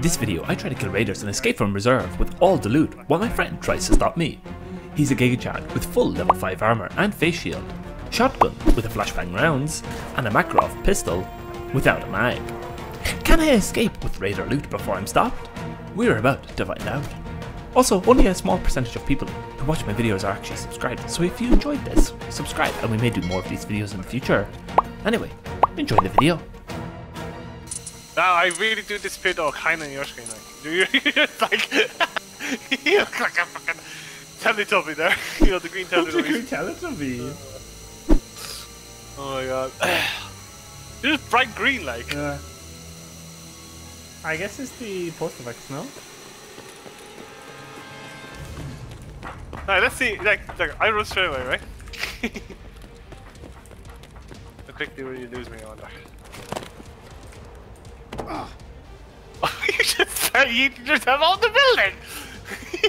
This video, I try to kill raiders and escape from reserve with all the loot, while my friend tries to stop me. He's a Giga Chad with full level 5 armor and face shield, shotgun with a flashbang rounds, and a Makarov pistol without a mag. Can I escape with raider loot before I'm stopped? We're about to find out. Also, only a small percentage of people who watch my videos are actually subscribed, so if you enjoyed this, subscribe and we may do more of these videos in the future. Anyway, enjoy the video. Now I really do disappear all kind on your screen. Like, do you? like you look like a fucking Teletubby there. you know the green Teletubby. Teletubby. Oh my god. You're just bright green like. Yeah. I guess it's the post effects, no? Alright, let's see. Like, like I run straight away, right? How quickly will you lose me? I wonder. You just started eating yourself out the building!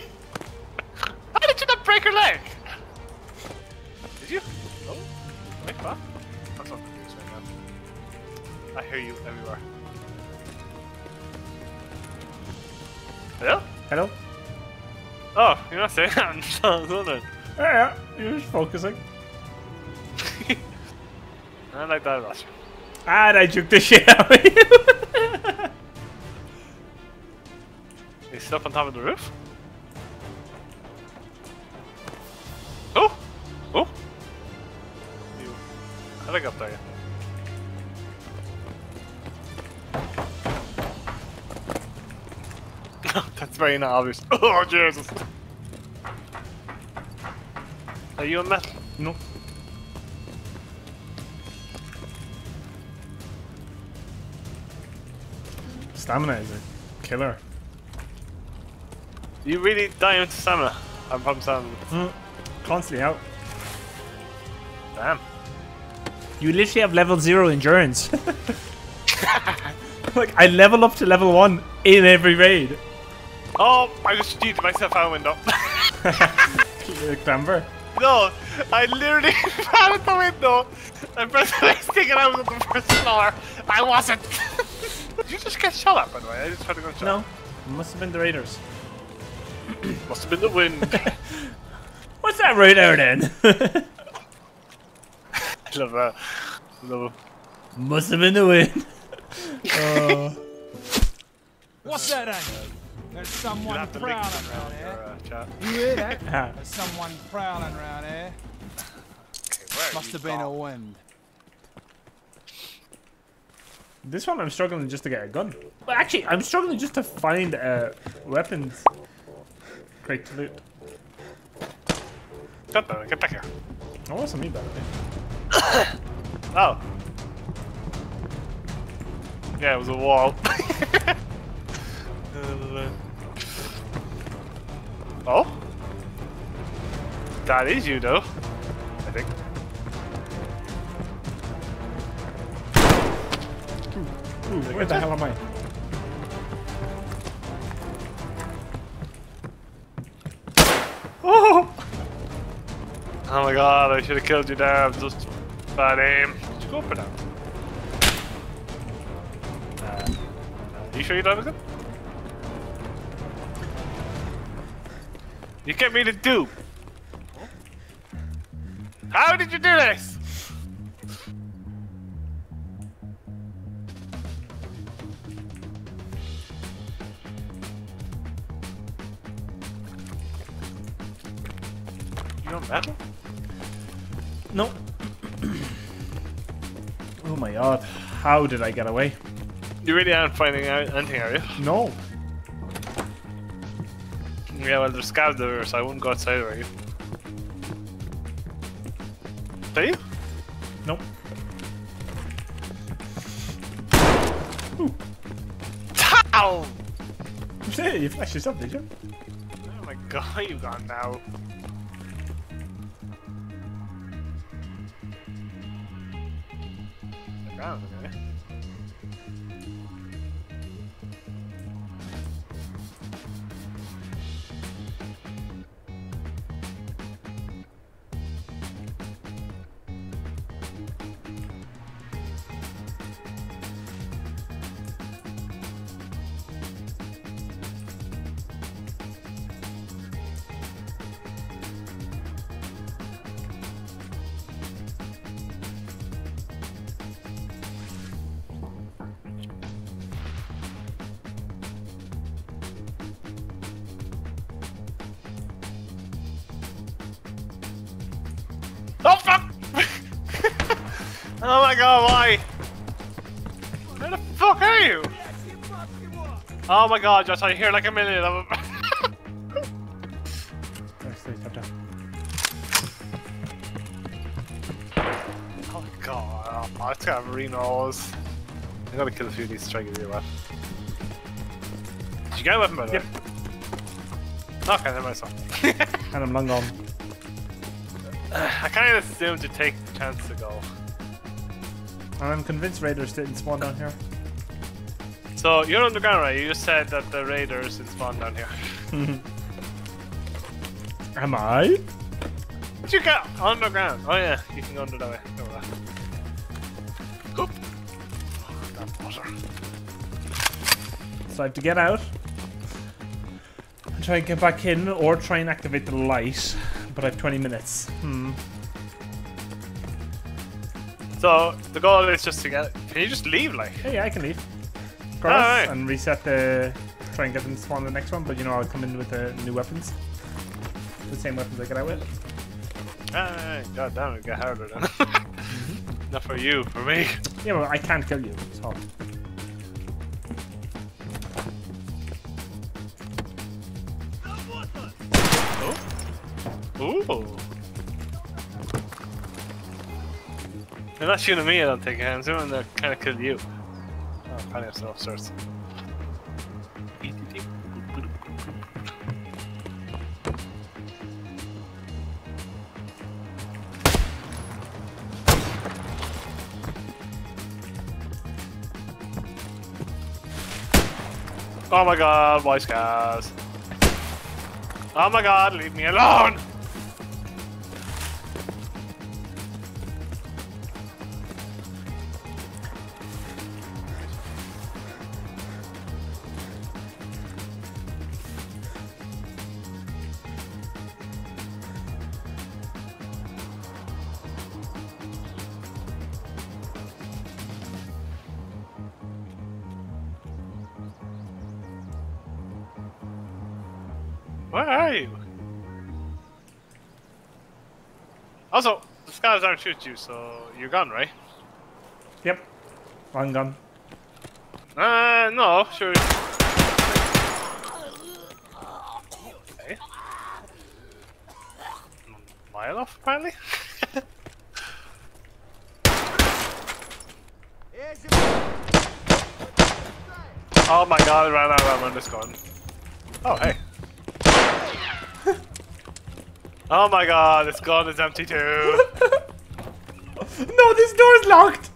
How did you not break your leg? Did you? Oh, wait, what? I'm so confused right now. I hear you everywhere. Hello? Hello? Oh, you're not saying that. I'm wondering. Yeah, yeah, you're just focusing. I like that a lot. Ah, and I juked the shit out of you. Up on top of the roof? Oh! Oh! You. I think there. That's very not obvious. Oh, Jesus! Are you a metal? no. Stamina is a killer. You really die into stamina. I'm from stamina. Mm. Constantly out. Damn. You literally have level zero endurance. like I level up to level one in every raid. Oh, I just cheated myself out window. Clamber. No, I literally ran out the window and pressed the next thing and I was on the first floor. I wasn't. Did you just get shot at, by the way? I just tried to go shot. No, must have been the raiders. Must have been the wind. What's that right there then? love that. Love must have been the wind. uh, What's that, Andy? There's someone have to link prowling that around around here. your uh. You hear that? ah, There's someone prowling around here. Okay, Must have been a wind. this one I'm struggling just to get a gun. Well, actually, I'm struggling just to find uh, weapons. Great to loot. Get there, get back here. Oh, wasn't me, by the way. Oh. Yeah, it was a wall. oh? That is you, though. I think. Ooh, where the hell am I? Oh my god, I should have killed you there. Just bad aim. Did you go for that? Uh, you sure you don't have a gun? You get me to do. How did you do this? You don't metal? No. oh my god. How did I get away? You really aren't finding out anything, are you? No. Yeah, well, there's scavs there, so I wouldn't go outside, are you? Are you? Nope. Ow! Yeah, you flashed yourself, did you? Oh my god, you gone now. Down, okay. Oh fuck! oh my god, why? Where the fuck are you? Oh my god, Josh, I hear like a million of them. Oh my god, oh, it's got Marinos. I gotta kill a few of these to try to get you weapon. Did you get a weapon by the Yep. way? Okay, never mind. And I'm long gone. I kind of assumed to take the chance to go. I'm convinced raiders didn't spawn down here. So you're underground, right? You just said that the raiders didn't spawn down here. Am I? Did you get underground? Oh yeah, you can go under that way. Go that. Oop. Oh, that water. So I have to get out. And try and get back in or try and activate the light. But I have 20 minutes. Hmm. So the goal is just to get. Can you just leave, like? Hey, yeah, I can leave. Cross Alright. and reset the. Try and get them to spawn the next one, but you know, I'll come in with the new weapons. The same weapons I get out with. Ah, God damn it, get harder then. Not for you, for me. Yeah, well, I can't kill you, so. Ooh. They're not me, I don't think. I'm assuming they're kind of kill you. Oh, plenty of stuff starts. Oh my god, voice cast. Oh my god, leave me alone! Where are you? Also, the scars aren't shooting you, so you're gone, right? Yep. Long gun. Uh, no, sure. Okay. Mile off, apparently? oh my god, I ran out of ammo this gun. Oh, hey. Oh my god, this gun is empty too. No, this door is locked!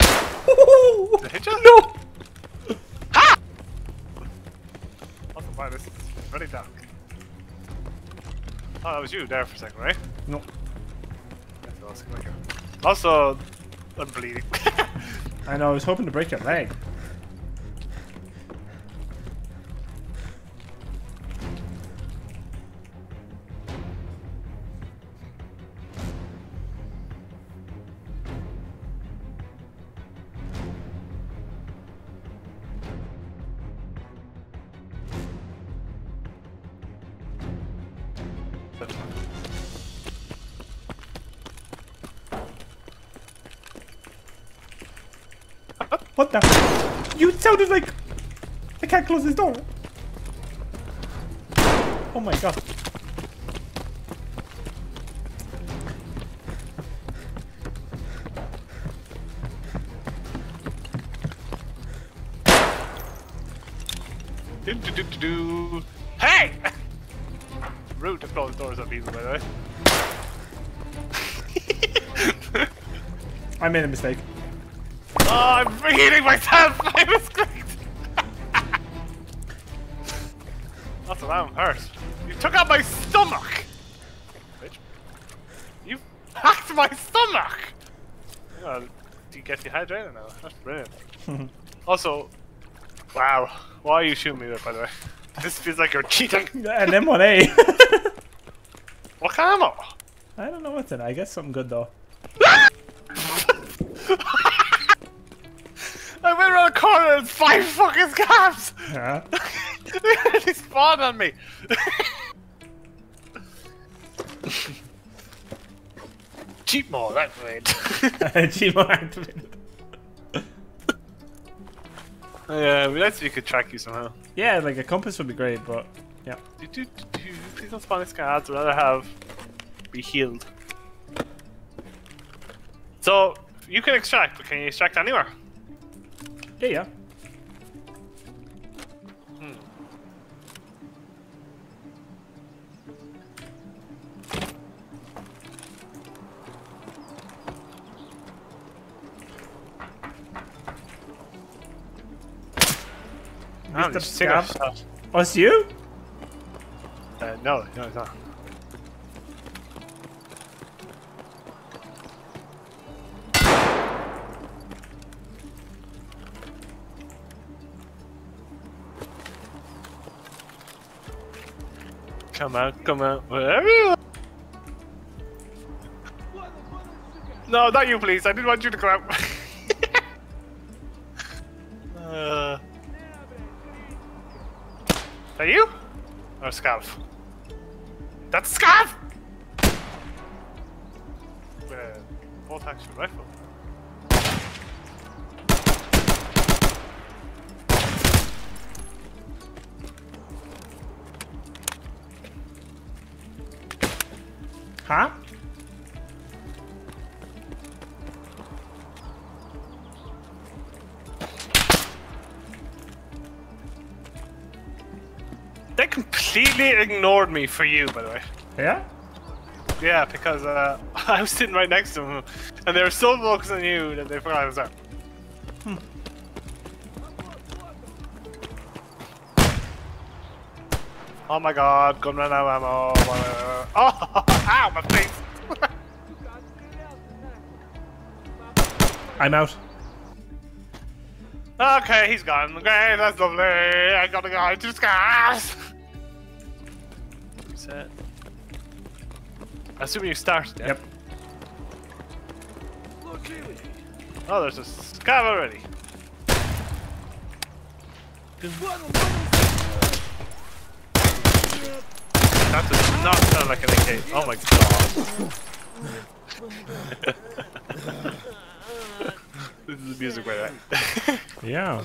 Did it hit you? no! Also, wow, this is very dark. Oh, that was you there for a second, right? No. Yes, it was. Come here. Also, I'm bleeding. I know, I was hoping to break your leg. What the? You sounded like... I can't close this door. Oh my god. do, do, do, do. Hey! Rude to close doors on people, by the way. I made a mistake. Oh, I'm reheating myself! I was great! That's what I'm hurt. You took out my stomach! Bitch. You hacked my stomach! Oh, do you get dehydrated now? That's brilliant. also, wow. Why are you shooting me there, by the way? This feels like you're cheating. An M1A. What kind of ammo? I don't know what's in it. I guess something good though. I went around the corner and five fucking scavs! Yeah. they spawned on me! cheap mode activated. Gmo activated. yeah, we like if you could track you somehow. Yeah, like a compass would be great, but yeah. Do, do, do. Please don't spawn these cards. I'd rather have be healed. So you can extract, but can you extract anywhere? Yeah, yeah. Mr. Scav. Oh, it's you? Uh, no, no, it's not. Come out, come out, wherever you. No, not you, please. I didn't want you to come out. that you? Or Scav? That's Scav! With a bolt action rifle. Huh? Completely ignored me for you, by the way. Yeah? Yeah, because uh, I was sitting right next to him, and they were so focused on you that they forgot I was there. Oh my god, gun ran out of ammo. Oh, ow, my face! I'm out. okay, he's gone. Okay, that's lovely. I gotta go to scars. Set. Assuming you started, yeah? Yep. Oh, there's a scav already. That does not sound like an AK. Oh my god. this is the music right there. Yeah.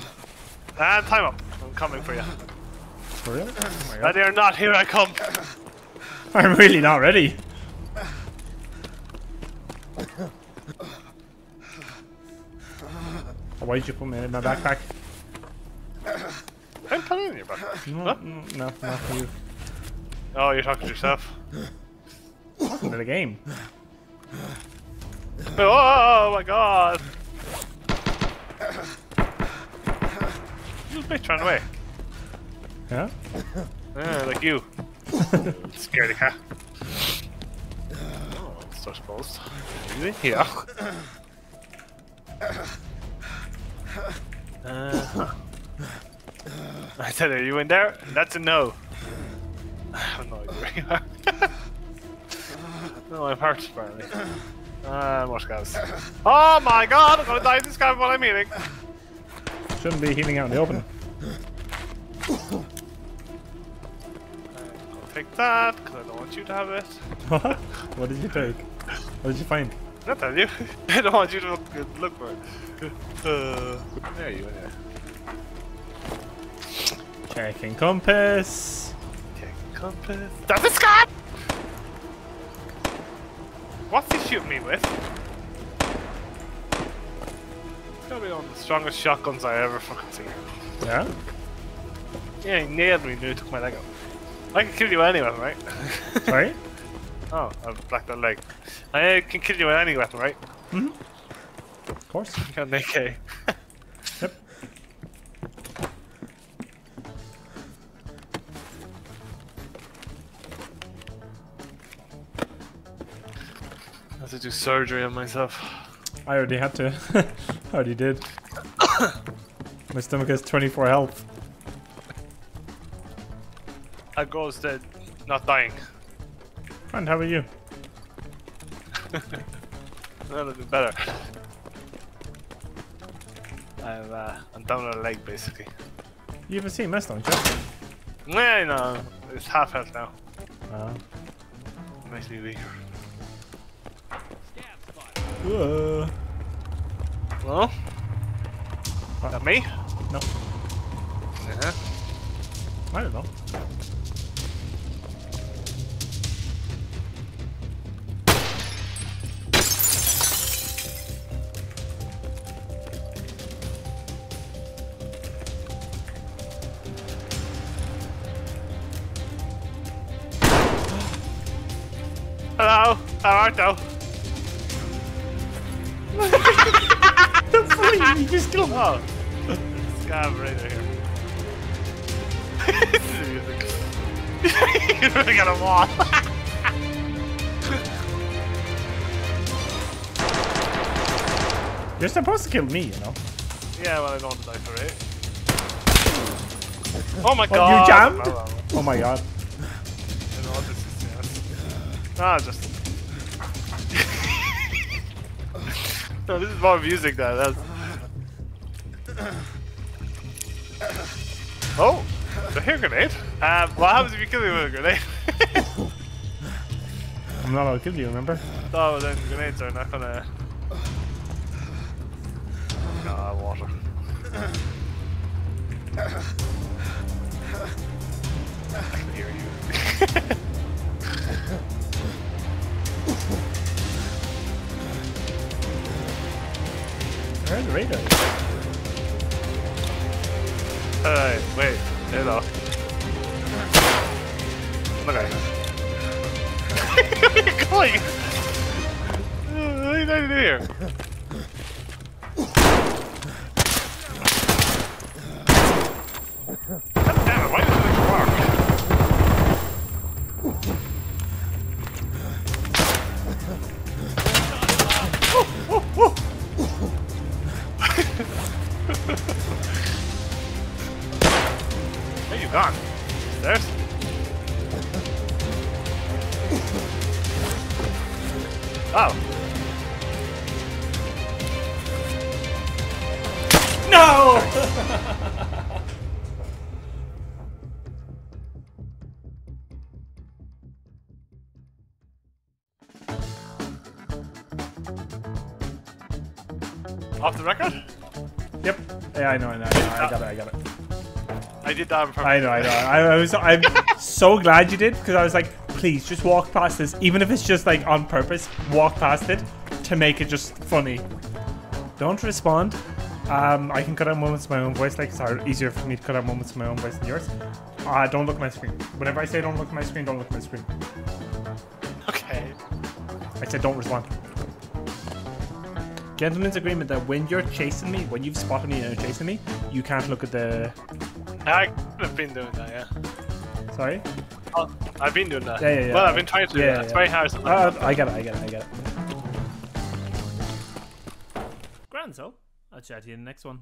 and time up. I'm coming for you. For real? Oh they oh are not. Here I come. I'm really not ready. Oh, why'd you put me in my backpack? I'm putting it in your back. No, What? no, no, not for you. Oh, you're talking to yourself. Into the game. Oh, oh, oh my god. You just me run away. Yeah? Yeah, like you. Scaredy cat. Oh, so supposed. Really? Yeah. Uh, I said, are you in there? That's a no. I have no idea where you are. no, I'm hurt, apparently. Ah, more scavs. Oh my god, I'm gonna die this scav while I'm eating. Shouldn't be healing out in the open. Take that, because I don't want you to have it. What? Did you take? What did you find? Not tell you. I don't want you to look, look for it. Uh, there you are. Checking compass. Check compass. That's a scav! What's he shooting me with? It's gotta be one of the strongest shotguns I ever fucking seen. Yeah? Yeah, he nailed me, dude. Took my leg out. I can kill you with any weapon, right? Sorry? oh, I've blacked that leg. I can kill you with any weapon, right? Hmm. Of course. Got an AK. Yep. I have to do surgery on myself. I already had to. I already did. My stomach has 24 health. That goes to not dying. And how are you? A little bit better. I'm, uh, I'm down on a leg basically. You have a CMS, don't you? Yeah, no, it's half health now. Uh, Makes me weaker. Uh, Well, that me? no, Yeah. I don't know. Hello, how art thou? you just killed Oh, scav right here. this is music. you really got a wall. You're supposed to kill me, you know. yeah, well, I don't want to die for it. Oh my What, you god! jammed? No, no, no. Oh my god. Yes. Ah, just. no, this is more music than that's. Oh! The hair grenade? Um, what happens if you kill me with a grenade? I'm not allowed to kill you, remember? oh, then grenades are not gonna. Ah, water. I can hear you. The radar? Alright, wait. Hello. Okay. Where are you going? Uh, What are you trying to do here? Oh. No! Off the record? yep. Yeah, I know, I know, I know. I got it, I got it. I did that on purpose. I know, I know. I, I was, I'm so glad you did because I was like, please just walk past this, even if it's just like on purpose. Walk past it to make it just funny. Don't respond. Um, I can cut out moments of my own voice. Like it's easier for me to cut out moments of my own voice than yours. Uh, don't look at my screen. Whenever I say don't look at my screen, don't look at my screen. Okay. I said don't respond. Gentlemen's agreement that when you're chasing me, when you've spotted me and you're chasing me, you can't look at the. I have been doing that, yeah. Sorry. Oh, I've been doing that. Yeah, yeah, yeah. Well, I've been trying to do Yeah, that. It's yeah. very hard. Uh, I get it. I get it. I get it. Grand, so. I'll chat to you in the next one.